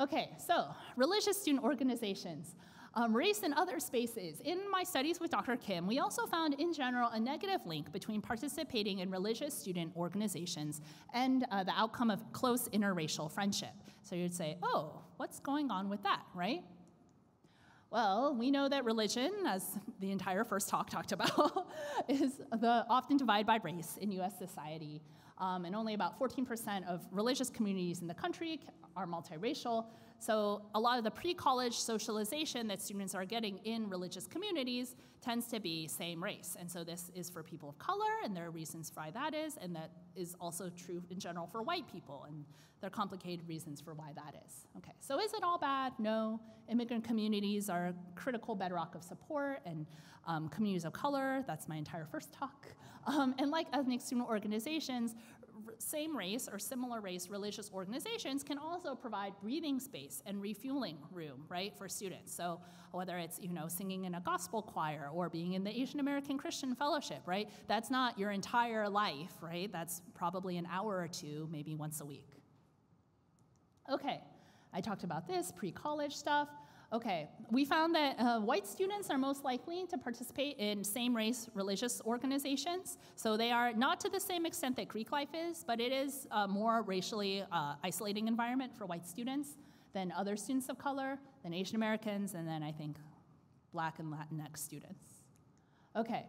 Okay, so religious student organizations um, race and other spaces. In my studies with Dr. Kim, we also found in general a negative link between participating in religious student organizations and uh, the outcome of close interracial friendship. So you'd say, oh, what's going on with that, right? Well, we know that religion, as the entire first talk talked about, is the often divided by race in US society. Um, and only about 14% of religious communities in the country are multiracial. So a lot of the pre-college socialization that students are getting in religious communities tends to be same race. And so this is for people of color, and there are reasons why that is, and that is also true in general for white people, and there are complicated reasons for why that is. Okay, so is it all bad? No. Immigrant communities are a critical bedrock of support, and um, communities of color, that's my entire first talk. Um, and like ethnic student organizations, same race or similar race religious organizations can also provide breathing space and refueling room, right, for students. So whether it's, you know, singing in a gospel choir or being in the Asian American Christian Fellowship, right, that's not your entire life, right? That's probably an hour or two, maybe once a week. Okay, I talked about this, pre-college stuff. Okay, we found that uh, white students are most likely to participate in same race religious organizations. So they are not to the same extent that Greek life is, but it is a more racially uh, isolating environment for white students than other students of color, than Asian Americans, and then I think black and Latinx students. Okay,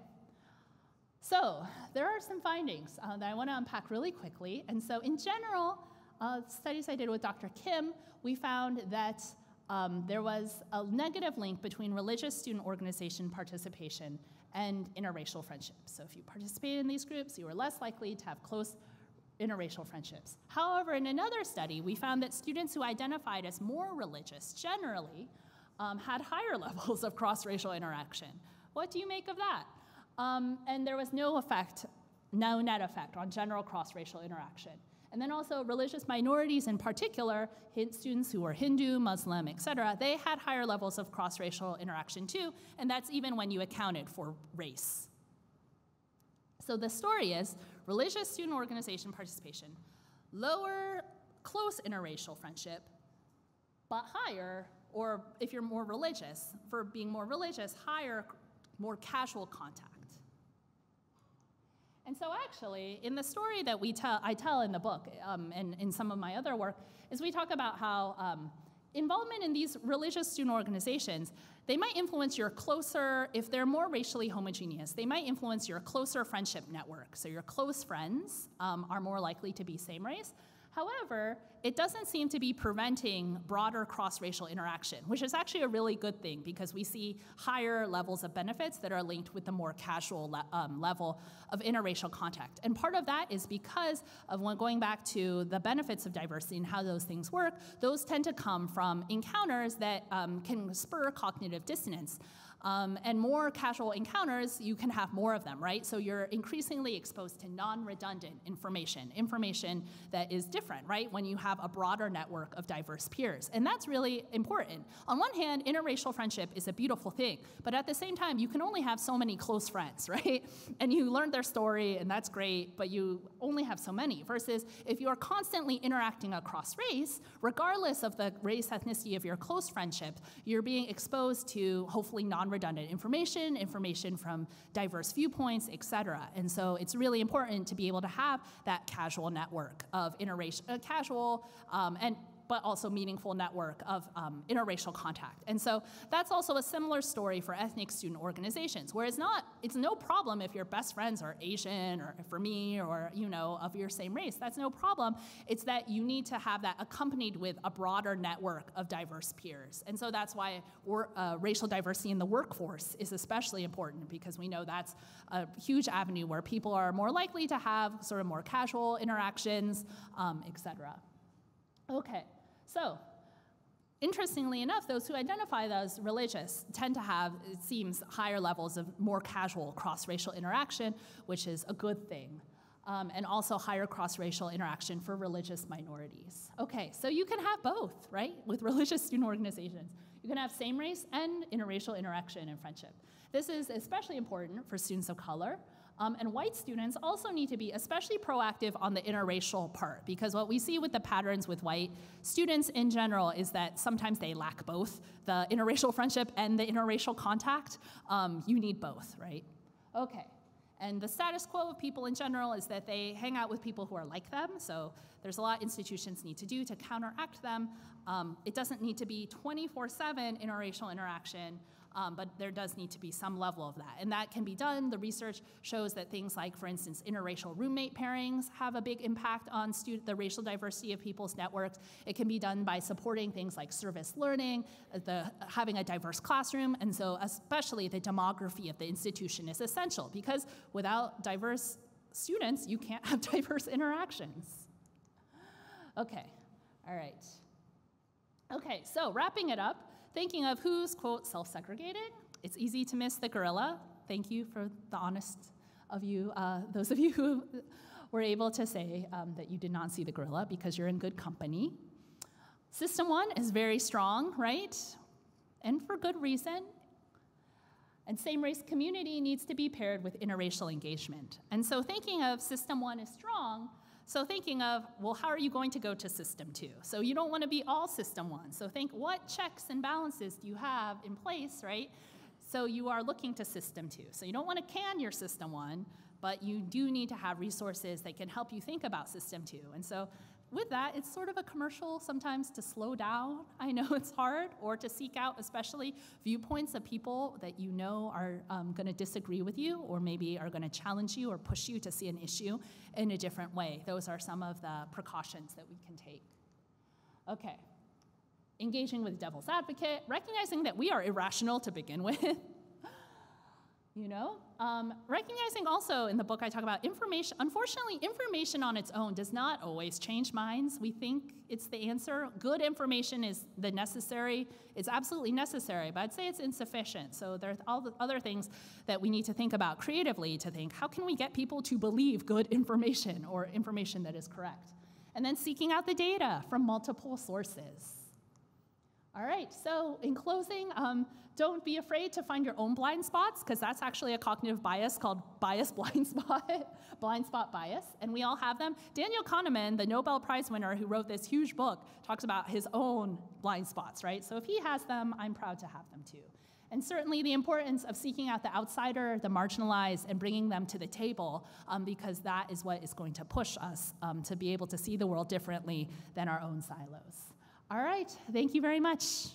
so there are some findings uh, that I want to unpack really quickly. And so in general, uh, studies I did with Dr. Kim, we found that um, there was a negative link between religious student organization participation and interracial friendships. So if you participated in these groups, you were less likely to have close interracial friendships. However, in another study, we found that students who identified as more religious generally um, had higher levels of cross-racial interaction. What do you make of that? Um, and there was no effect, no net effect on general cross-racial interaction. And then also religious minorities in particular, students who were Hindu, Muslim, et cetera, they had higher levels of cross-racial interaction too, and that's even when you accounted for race. So the story is religious student organization participation, lower close interracial friendship, but higher, or if you're more religious, for being more religious, higher, more casual contact. And so, actually, in the story that we tell, I tell in the book, um, and in some of my other work, is we talk about how um, involvement in these religious student organizations, they might influence your closer, if they're more racially homogeneous, they might influence your closer friendship network. So your close friends um, are more likely to be same race. However, it doesn't seem to be preventing broader cross-racial interaction, which is actually a really good thing because we see higher levels of benefits that are linked with the more casual le um, level of interracial contact. And part of that is because of when going back to the benefits of diversity and how those things work, those tend to come from encounters that um, can spur cognitive dissonance. Um, and more casual encounters, you can have more of them, right? So you're increasingly exposed to non-redundant information, information that is different, right? When you have a broader network of diverse peers. And that's really important. On one hand, interracial friendship is a beautiful thing, but at the same time, you can only have so many close friends, right? And you learn their story, and that's great, but you only have so many. Versus if you're constantly interacting across race, regardless of the race, ethnicity of your close friendship, you're being exposed to hopefully non redundant information, information from diverse viewpoints, et cetera. And so it's really important to be able to have that casual network of interracial, uh, casual um, and but also meaningful network of um, interracial contact. And so that's also a similar story for ethnic student organizations, where it's not, it's no problem if your best friends are Asian or for me or, you know, of your same race. That's no problem. It's that you need to have that accompanied with a broader network of diverse peers. And so that's why uh, racial diversity in the workforce is especially important because we know that's a huge avenue where people are more likely to have sort of more casual interactions, um, et cetera. Okay. So, interestingly enough, those who identify as religious tend to have, it seems, higher levels of more casual cross racial interaction, which is a good thing. Um, and also higher cross racial interaction for religious minorities. Okay, so you can have both, right, with religious student organizations. You can have same race and interracial interaction and friendship. This is especially important for students of color um, and white students also need to be especially proactive on the interracial part because what we see with the patterns with white students in general is that sometimes they lack both the interracial friendship and the interracial contact. Um, you need both, right? Okay. And the status quo of people in general is that they hang out with people who are like them. So there's a lot institutions need to do to counteract them. Um, it doesn't need to be 24 7 interracial interaction um, but there does need to be some level of that. And that can be done. The research shows that things like, for instance, interracial roommate pairings have a big impact on the racial diversity of people's networks. It can be done by supporting things like service learning, uh, the, having a diverse classroom, and so especially the demography of the institution is essential because without diverse students, you can't have diverse interactions. Okay, all right. Okay, so wrapping it up, thinking of who's, quote, self segregated. It's easy to miss the gorilla. Thank you for the honest of you, uh, those of you who were able to say um, that you did not see the gorilla because you're in good company. System one is very strong, right? And for good reason. And same race community needs to be paired with interracial engagement. And so thinking of system one is strong, so thinking of, well, how are you going to go to system two? So you don't want to be all system one. So think what checks and balances do you have in place, right? So you are looking to system two. So you don't want to can your system one, but you do need to have resources that can help you think about system two. And so with that, it's sort of a commercial sometimes to slow down. I know it's hard, or to seek out, especially viewpoints of people that you know are um, going to disagree with you, or maybe are going to challenge you or push you to see an issue in a different way. Those are some of the precautions that we can take. Okay. Engaging with devil's advocate, recognizing that we are irrational to begin with you know? Um, recognizing also in the book I talk about information, unfortunately, information on its own does not always change minds. We think it's the answer. Good information is the necessary, it's absolutely necessary, but I'd say it's insufficient. So there are all the other things that we need to think about creatively to think, how can we get people to believe good information or information that is correct? And then seeking out the data from multiple sources. All right, so in closing, um, don't be afraid to find your own blind spots, because that's actually a cognitive bias called bias blind spot, blind spot bias, and we all have them. Daniel Kahneman, the Nobel Prize winner who wrote this huge book, talks about his own blind spots, right? So if he has them, I'm proud to have them too. And certainly the importance of seeking out the outsider, the marginalized, and bringing them to the table, um, because that is what is going to push us um, to be able to see the world differently than our own silos. All right, thank you very much.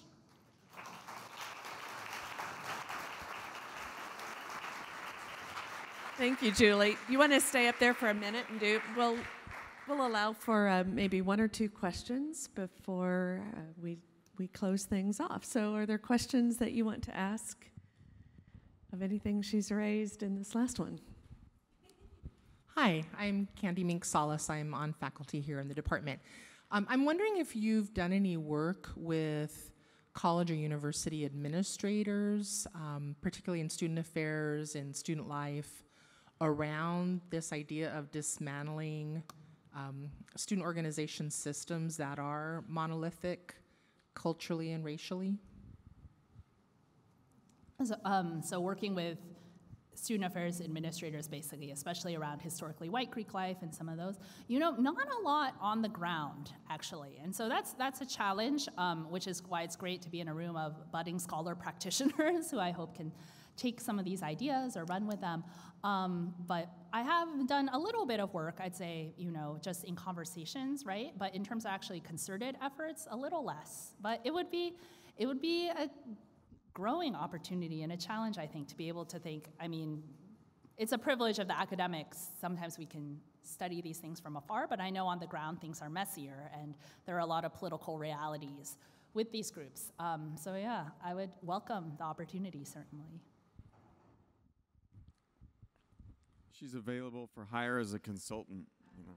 Thank you, Julie. You want to stay up there for a minute and do? We'll we'll allow for uh, maybe one or two questions before uh, we we close things off. So, are there questions that you want to ask of anything she's raised in this last one? Hi, I'm Kandy Mink Salas. I'm on faculty here in the department. Um, I'm wondering if you've done any work with college or university administrators, um, particularly in student affairs and student life, around this idea of dismantling um, student organization systems that are monolithic culturally and racially? So, um, so working with student affairs administrators, basically, especially around historically white Greek life and some of those. You know, not a lot on the ground, actually. And so that's, that's a challenge, um, which is why it's great to be in a room of budding scholar practitioners who I hope can take some of these ideas or run with them. Um, but I have done a little bit of work, I'd say, you know, just in conversations, right? But in terms of actually concerted efforts, a little less. But it would be, it would be a growing opportunity and a challenge, I think, to be able to think. I mean, it's a privilege of the academics. Sometimes we can study these things from afar, but I know on the ground things are messier, and there are a lot of political realities with these groups. Um, so, yeah, I would welcome the opportunity, certainly. She's available for hire as a consultant. You know.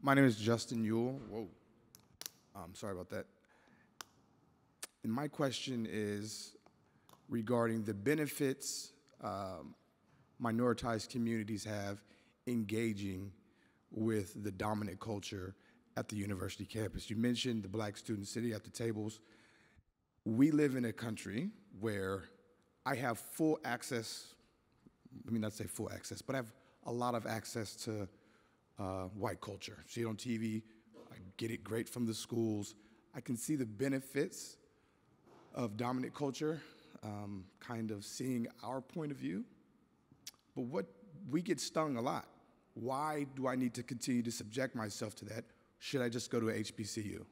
My name is Justin Yule. Whoa. Um, sorry about that. And my question is regarding the benefits um, minoritized communities have engaging with the dominant culture at the university campus. You mentioned the black student city at the tables. We live in a country where I have full access, let me not say full access, but I have a lot of access to uh, white culture. See it on TV, I get it great from the schools. I can see the benefits of dominant culture, um, kind of seeing our point of view. But what we get stung a lot. Why do I need to continue to subject myself to that? Should I just go to a HBCU?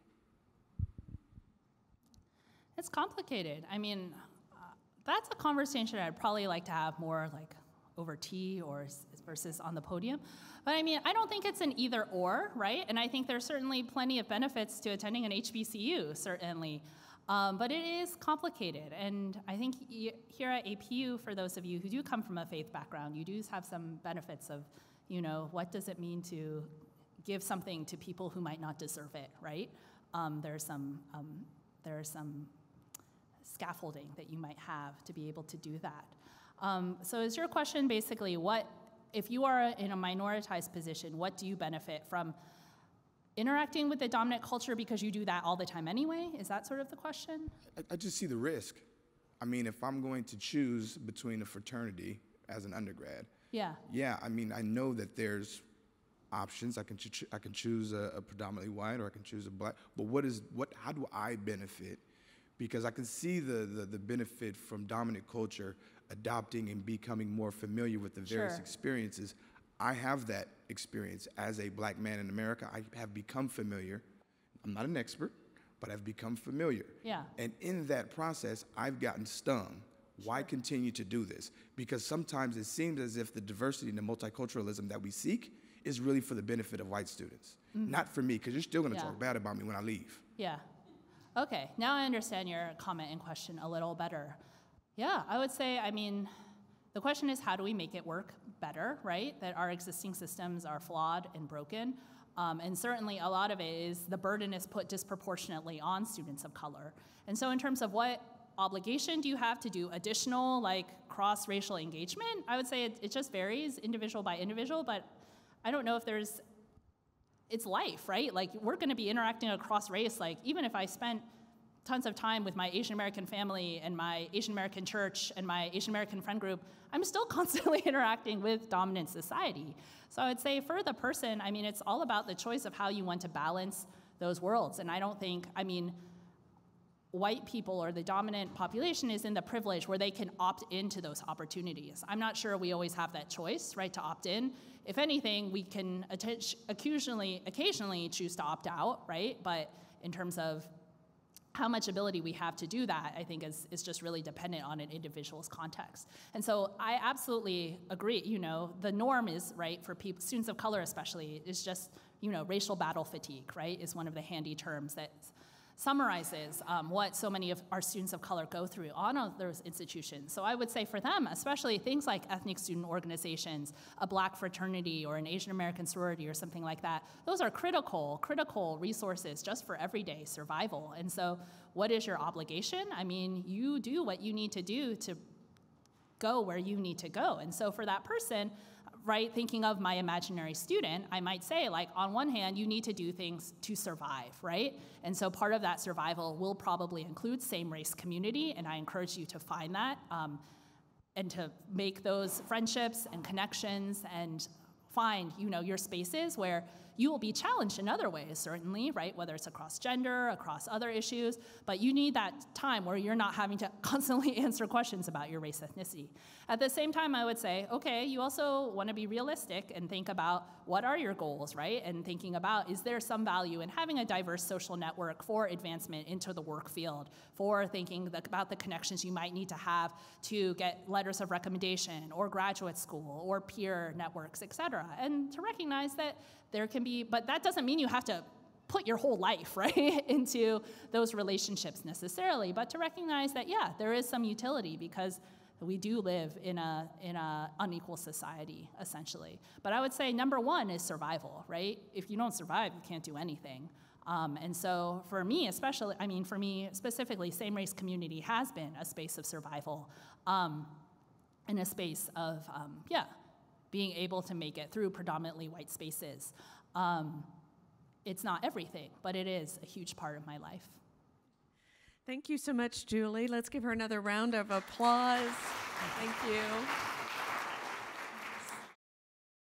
It's complicated. I mean, uh, that's a conversation I'd probably like to have more like over tea or versus on the podium. But I mean, I don't think it's an either or, right? And I think there's certainly plenty of benefits to attending an HBCU, certainly. Um, but it is complicated. And I think here at APU, for those of you who do come from a faith background, you do have some benefits of, you know, what does it mean to give something to people who might not deserve it, right? Um, there's some, um, there's some scaffolding that you might have to be able to do that. Um, so is your question basically what, if you are in a minoritized position, what do you benefit from interacting with the dominant culture because you do that all the time anyway? Is that sort of the question? I, I just see the risk. I mean, if I'm going to choose between a fraternity as an undergrad, yeah, yeah. I mean, I know that there's options. I can ch- I can choose a, a, predominantly white, or I can choose a black. But what is what? How do I benefit? Because I can see the the, the benefit from dominant culture adopting and becoming more familiar with the various sure. experiences. I have that experience as a black man in America. I have become familiar. I'm not an expert, but I've become familiar. Yeah. And in that process, I've gotten stung. Why continue to do this? Because sometimes it seems as if the diversity and the multiculturalism that we seek is really for the benefit of white students, mm-hmm. not for me, because you're still going to yeah. talk bad about me when I leave. Yeah. Okay, now I understand your comment and question a little better. Yeah, I would say, I mean, the question is how do we make it work better, right? That our existing systems are flawed and broken. Um, and certainly a lot of it is the burden is put disproportionately on students of color. And so in terms of what obligation do you have to do additional like cross-racial engagement? I would say it, it just varies individual by individual, but I don't know if there's it's life, right? Like we're going to be interacting across race. Like even if I spent tons of time with my Asian American family and my Asian American church and my Asian American friend group, I'm still constantly interacting with dominant society. So I would say for the person, I mean, it's all about the choice of how you want to balance those worlds. And I don't think, I mean, white people or the dominant population is in the privilege where they can opt into those opportunities. I'm not sure we always have that choice, right, to opt in. If anything, we can occasionally, occasionally choose to opt out, right? But in terms of how much ability we have to do that, I think, is, is just really dependent on an individual's context. And so I absolutely agree. You know, the norm is, right, for people, students of color especially, is just, you know, racial battle fatigue, right, is one of the handy terms that summarizes um, what so many of our students of color go through on those institutions. So I would say for them, especially things like ethnic student organizations, a black fraternity or an Asian American sorority or something like that, those are critical, critical resources just for everyday survival. And so what is your obligation? I mean, you do what you need to do to go where you need to go. And so for that person, right, thinking of my imaginary student, I might say, like, on one hand, you need to do things to survive, right? And so part of that survival will probably include same race community, and I encourage you to find that um, and to make those friendships and connections and find, you know, your spaces where you will be challenged in other ways, certainly, right? Whether it's across gender, across other issues, but you need that time where you're not having to constantly answer questions about your race ethnicity. At the same time, I would say, okay, you also want to be realistic and think about what are your goals, right? And thinking about is there some value in having a diverse social network for advancement into the work field, for thinking about the connections you might need to have to get letters of recommendation or graduate school or peer networks, et cetera. And to recognize that there can be, but that doesn't mean you have to put your whole life, right, into those relationships necessarily, but to recognize that, yeah, there is some utility because we do live in a in a unequal society essentially. But i would say number one is survival right? If you don't survive you can't do anything. Um, and so for me especially i mean for me specifically same race community has been a space of survival um, and a space of um, yeah being able to make it through predominantly white spaces. Um, it's not everything, but it is a huge part of my life. Thank you so much, Julie. Let's give her another round of applause. Thank you.